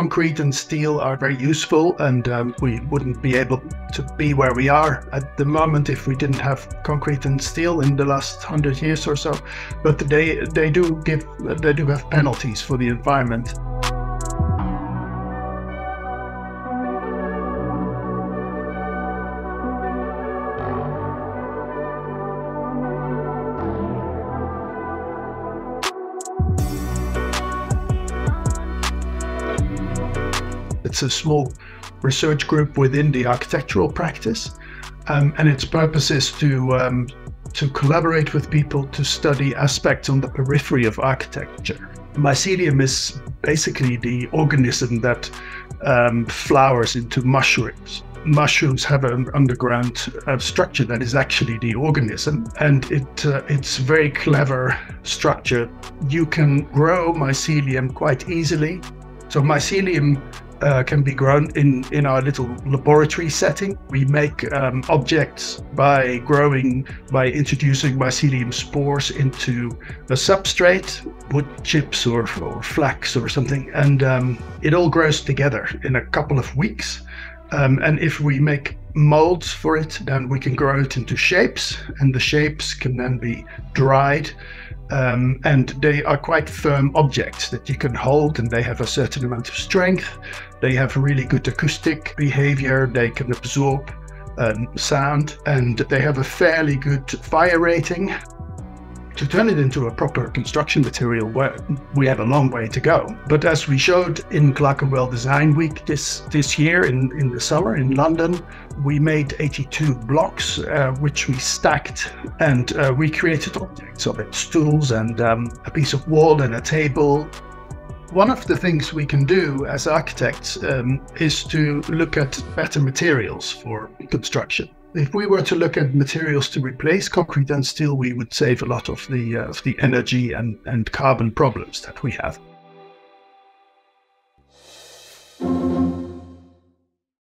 concrete and steel are very useful, and um, we wouldn't be able to be where we are at the moment if we didn't have concrete and steel in the last hundred years or so. But they they do give they do have penalties for the environment. It's a small research group within the architectural practice, um, and its purpose is to um, to collaborate with people to study aspects on the periphery of architecture. Mycelium is basically the organism that um, flowers into mushrooms. Mushrooms have an underground uh, structure that is actually the organism, and it uh, it's very clever structure. You can grow mycelium quite easily. So mycelium uh, can be grown in, in our little laboratory setting. We make um, objects by growing, by introducing mycelium spores into a substrate, wood chips or, or flax or something, and um, it all grows together in a couple of weeks. Um, and if we make molds for it, then we can grow it into shapes, and the shapes can then be dried um, and they are quite firm objects that you can hold and they have a certain amount of strength. They have really good acoustic behavior. They can absorb um, sound and they have a fairly good fire rating to turn it into a proper construction material, where we have a long way to go. But as we showed in Clerkenwell Design Week this, this year in, in the summer in London, we made 82 blocks, uh, which we stacked and uh, we created objects of it, stools and um, a piece of wall and a table. One of the things we can do as architects um, is to look at better materials for construction. If we were to look at materials to replace concrete and steel, we would save a lot of the uh, of the energy and, and carbon problems that we have.